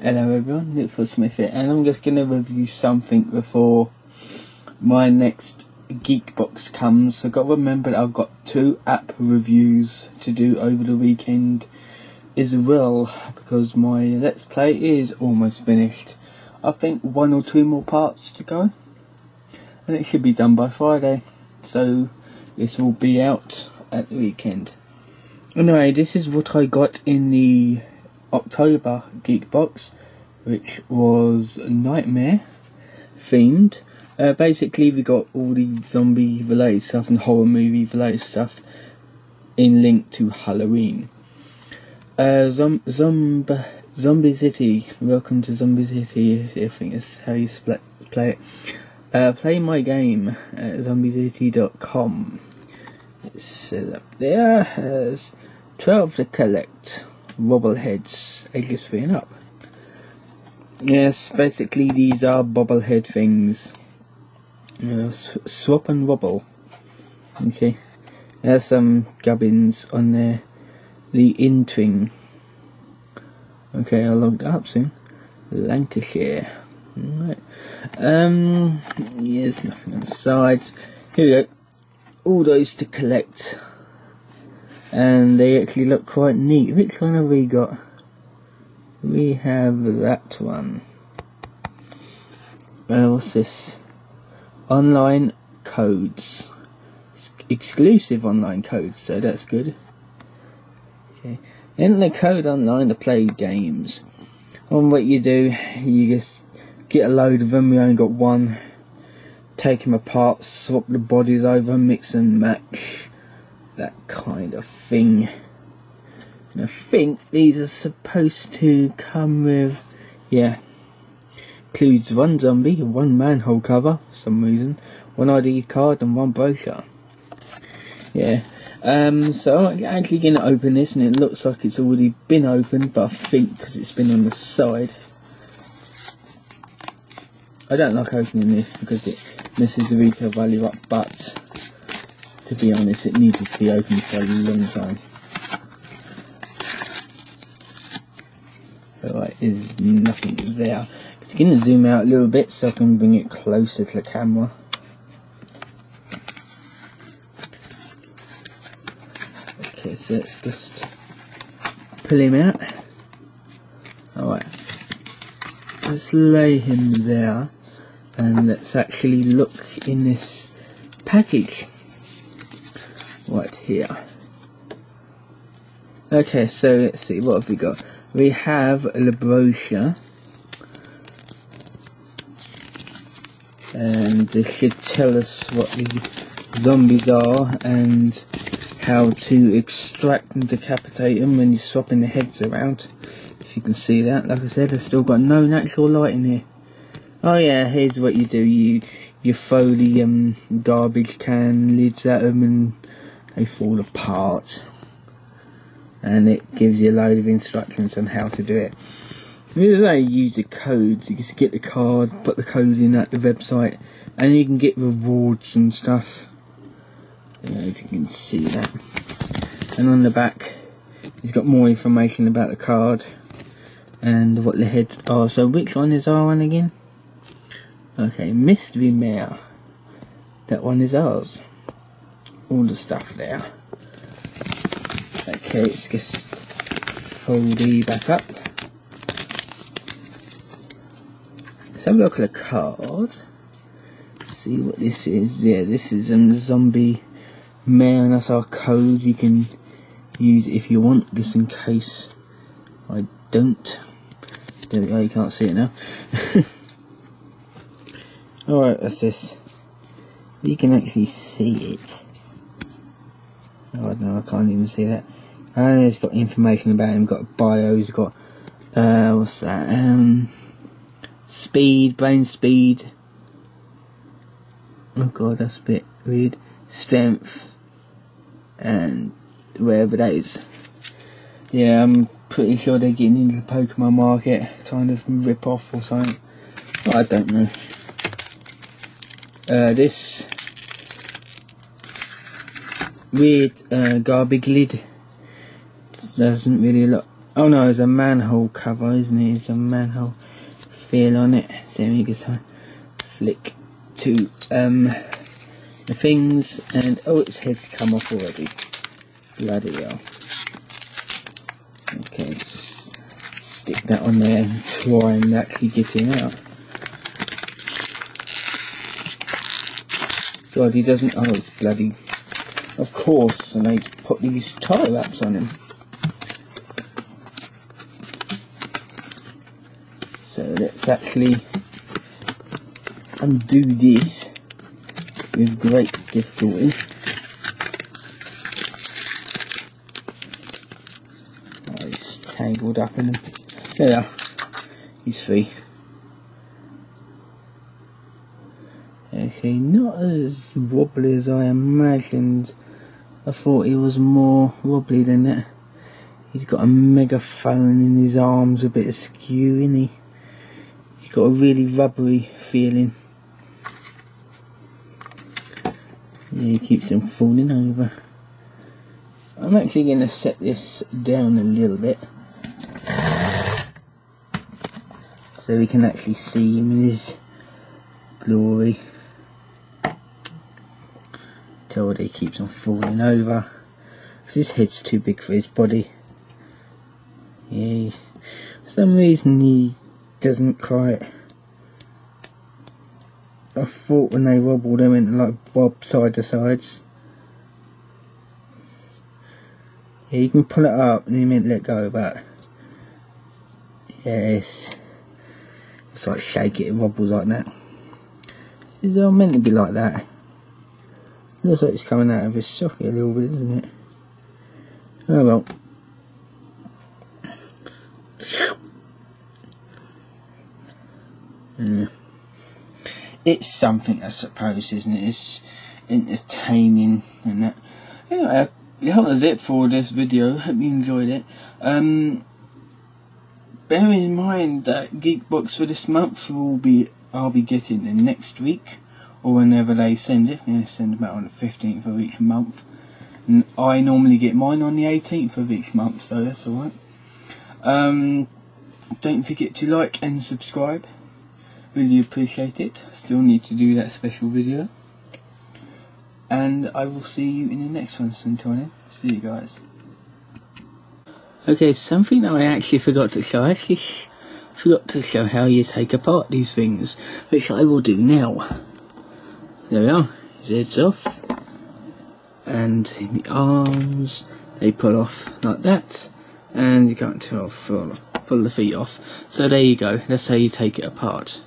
Hello everyone, Nick Smith here, and I'm just going to review something before my next Geekbox comes. I've got to remember that I've got two app reviews to do over the weekend as well, because my Let's Play is almost finished. I think one or two more parts to go, and it should be done by Friday, so this will be out at the weekend. Anyway, this is what I got in the October Geek Box, which was Nightmare themed. Uh, basically, we got all the zombie related stuff and horror movie related stuff in link to Halloween. Uh, Zom- Zomb- Zombie Zity, welcome to Zombie Zity, I think that's how you split, play it. Uh, play my game at zombiezity.com. It's up there, has 12 to collect wobbleheads ages 3 and up. Yes, basically these are bobblehead things. Uh, swap and wobble. Okay. There's some gubbins on there. The Intwing. Okay, I'll log that up soon. Lancashire. Right. Um, there's nothing on the sides. Here we go. All those to collect and they actually look quite neat. Which one have we got? We have that one. Uh, what's this? Online codes. Exclusive online codes, so that's good. Okay. In the code online to play games. On what you do, you just get a load of them, we only got one. Take them apart, swap the bodies over, mix and match that kind of thing. And I think these are supposed to come with, yeah, includes one zombie, one manhole cover for some reason, one ID card, and one brochure. Yeah. Um, so I'm actually going to open this, and it looks like it's already been opened, but I think because it's been on the side. I don't like opening this because it messes the retail value up, but to be honest, it needed to be open for a long time. Alright, there's nothing there. It's going to zoom out a little bit so I can bring it closer to the camera. Okay, so let's just pull him out. Alright. Let's lay him there and let's actually look in this package right here. Okay, so let's see, what have we got? We have the brochure. And this should tell us what the zombies are and how to extract and decapitate them when you're swapping the heads around. If you can see that, like I said, I've still got no natural light in here. Oh yeah, here's what you do. You you throw the um, garbage can lids at them and they fall apart and it gives you a load of instructions on how to do it. This is how you use the codes. You just get the card, put the code in at the website, and you can get rewards and stuff. I don't know if you can see that. And on the back, it's got more information about the card and what the heads are. So which one is our one again? Okay, Mystery Mare. That one is ours all the stuff there. Okay, let's just fold the back up. Let's have a look at the card. See what this is. Yeah, this is a zombie man. That's our code. You can use if you want, just in case I don't. There we go, you can't see it now. Alright, that's this? You can actually see it. Oh no, I can't even see that. And it's got information about him, got bio, he's got, uh, what's that, um, speed, brain speed. Oh god, that's a bit weird. Strength, and wherever that is. Yeah, I'm pretty sure they're getting into the Pokemon market, trying to rip off or something. I don't know. Uh, this weird uh, garbage lid. It doesn't really look Oh no, it's a manhole cover, isn't it? It's a manhole feel on it. There we go. Flick to um the things, and oh, its head's come off already. Bloody hell. Okay, stick that on there and try and actually get him out. God, he doesn't. Oh, it's bloody. Of course, and they put these tie wraps on him. So let's actually undo this with great difficulty. Oh, tangled up in them. There, he's free. Okay, not as wobbly as I imagined. I thought he was more wobbly than that. He's got a megaphone in his arms, a bit askew, isn't he? He's got a really rubbery feeling. Yeah, he keeps them falling over. I'm actually going to set this down a little bit so we can actually see him in his glory. What he keeps on falling over because his head's too big for his body. Yeah, for some reason he doesn't quite I thought when they wobbled them into like bob side to sides. Yeah, you can pull it up and you meant let go, but yeah, it's, it's like shake it, it wobbles like that. It's all meant to be like that. Looks like it's coming out of his socket a little bit, doesn't it? Oh well. Yeah it's something, I suppose, isn't it? It's entertaining and that. Anyway, that was it for this video. Hope you enjoyed it. Um, bear in mind that Geekbox for this month will be I'll be getting it next week or whenever they send it. They send them out on the 15th of each month. And I normally get mine on the 18th of each month, so that's alright. Um, don't forget to like and subscribe. Really appreciate it. Still need to do that special video. And I will see you in the next one, until. See you guys. Okay, something that I actually forgot to show. I actually forgot to show how you take apart these things, which I will do now. There we are. His head's off. And the arms, they pull off like that. And you can't pull, pull the feet off. So there you go. That's how you take it apart.